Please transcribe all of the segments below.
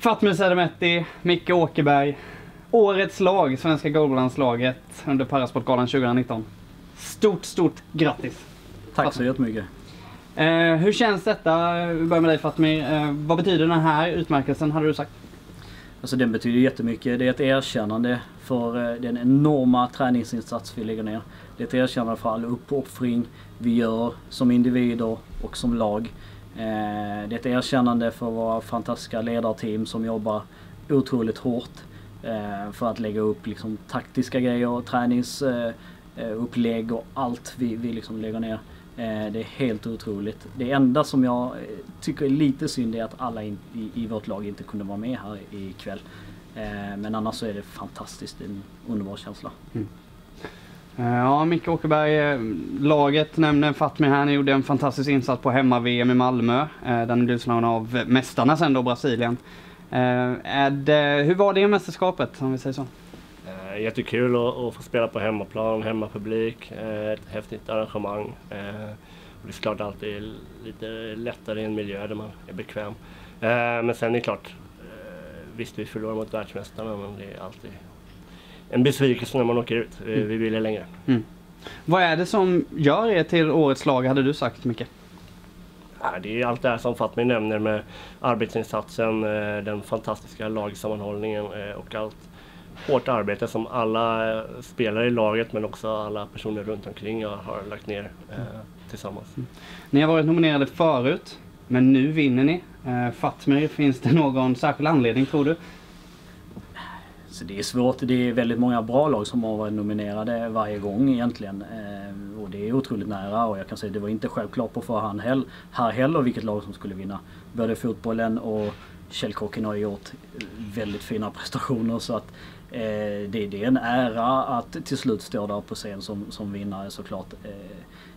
Fatmir Sedemetti, Micke Åkerberg. Årets lag, Svenska Goalballlandslaget under Parasportgalan 2019. Stort, stort grattis! Tack så jättemycket. Eh, hur känns detta? Vi börjar med dig Fatmir. Eh, vad betyder den här utmärkelsen, hade du sagt? Alltså den betyder jättemycket. Det är ett erkännande för eh, den enorma träningsinsats vi lägger ner. Det är ett erkännande för all uppoffring vi gör som individer och som lag. Eh, det är ett erkännande för våra fantastiska ledarteam som jobbar otroligt hårt eh, för att lägga upp liksom, taktiska grejer, träningsupplägg eh, eh, och allt vi, vi liksom lägger ner. Eh, det är helt otroligt. Det enda som jag tycker är lite synd är att alla i, i vårt lag inte kunde vara med här ikväll. Men annars så är det fantastiskt. En underbar känsla. Mm. Eh, ja, Micke Åkerberg, eh, laget nämnde Fatmi här, ni gjorde en fantastisk insats på hemma-VM i Malmö. Eh, där ni blev slagna av mästarna sen då, Brasilien. Är det, hur var det mästerskapet, om vi säger så? Jättekul att, att få spela på hemmaplan, hemmapublik, ett häftigt arrangemang. Det är såklart alltid lite lättare i en miljö där man är bekväm. Men sen är det klart, visst vi förlorar mot världsmästarna men det är alltid en besvikelse när man åker ut. Vi, mm. vi ville längre. Mm. Vad är det som gör er till årets lag hade du sagt Micke? Det är allt det här som Fatmi nämner med arbetsinsatsen, eh, den fantastiska lagsammanhållningen eh, och allt hårt arbete som alla spelare i laget men också alla personer runt omkring har lagt ner mm. tillsammans. Mm. Ni har varit nominerade förut men nu vinner ni. Fatmir, finns det någon särskild anledning tror du? Så det är svårt. Det är väldigt många bra lag som har varit nominerade varje gång egentligen. Eh, och det är otroligt nära och jag kan säga att det var inte självklart på förhand heller, här heller vilket lag som skulle vinna. Både fotbollen och Källkocken har gjort väldigt fina prestationer så att eh, det, det, är en ära att till slut stå där på scen som, som vinnare såklart. Eh,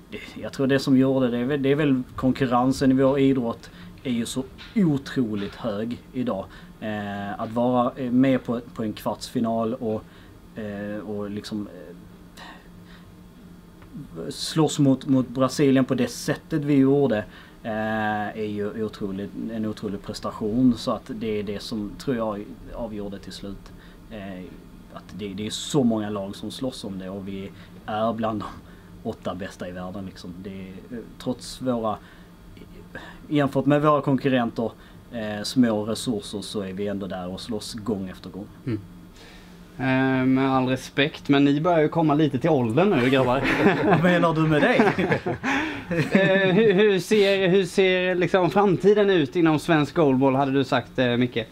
det, jag tror det som gjorde det, det är väl konkurrensen i vår idrott är ju så otroligt hög idag. Eh, att vara eh, med på, på en kvartsfinal och, eh, och liksom eh, slåss mot, mot Brasilien på det sättet vi gjorde eh, är ju otroligt, en otrolig prestation. Så att det är det som tror jag avgjorde till slut. Eh, att det, det, är så många lag som slåss om det och vi är bland de åtta bästa i världen. Liksom. Det eh, trots våra, jämfört med våra konkurrenter eh, små resurser så är vi ändå där och slåss gång efter gång. Mm. Eh, med all respekt, men ni börjar ju komma lite till åldern nu grabbar. Vad menar du med det? eh, hur, hur, ser, hur ser liksom framtiden ut inom svensk goalball hade du sagt eh, Micke?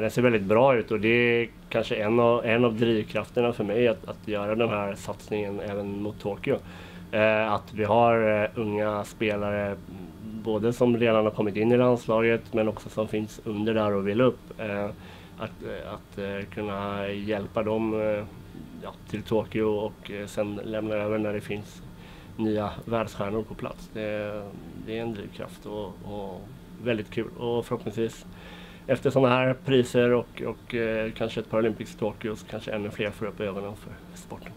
Den ser väldigt bra ut och det är kanske en av, en av drivkrafterna för mig att, att göra den här satsningen även mot Tokyo. Att vi har unga spelare både som redan har kommit in i landslaget men också som finns under där och vill upp. Eh, att eh, att eh, kunna hjälpa dem eh, ja, till Tokyo och eh, sen lämna över när det finns nya världsstjärnor på plats. Det, det är en drivkraft och, och, väldigt kul och förhoppningsvis efter sådana här priser och, och eh, kanske ett Paralympics i Tokyo så kanske ännu fler får upp ögonen för sporten.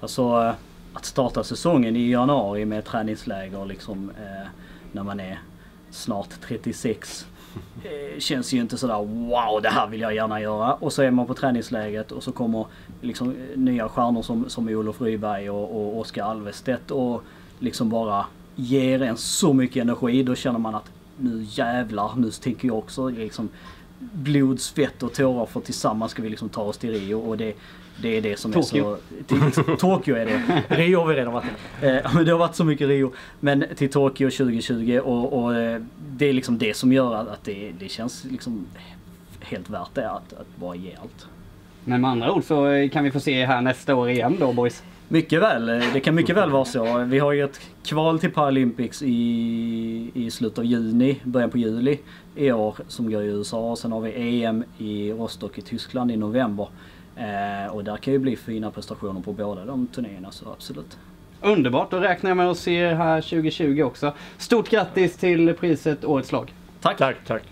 Alltså att starta säsongen i januari med träningsläger liksom eh, när man är snart 36. Eh, känns ju inte sådär wow det här vill jag gärna göra. Och så är man på träningsläget och så kommer liksom eh, nya stjärnor som, som Olof Ryberg och, och Oskar Alvestedt och liksom bara ger en så mycket energi. Då känner man att nu jävlar, nu tänker jag också liksom blod, svett och tårar för tillsammans ska vi liksom ta oss till Rio och det, det är det som Tokyo. är så... Till, Tokyo är det. Rio har vi redan varit eh, Det har varit så mycket Rio. Men till Tokyo 2020 och, och eh, det är liksom det som gör att det, det känns liksom helt värt det att, att bara ge allt. Men med andra ord så eh, kan vi få se här nästa år igen då boys? Mycket väl. Det kan mycket väl vara så. Vi har ju ett kval till Paralympics i, i slutet av juni, början på juli i år som går i USA. Sen har vi EM i Rostock i Tyskland i november. Eh, och där kan ju bli fina prestationer på båda de turnéerna så absolut. Underbart, då räknar jag med att se er här 2020 också. Stort grattis till priset Årets lag. Tack! Tack, tack!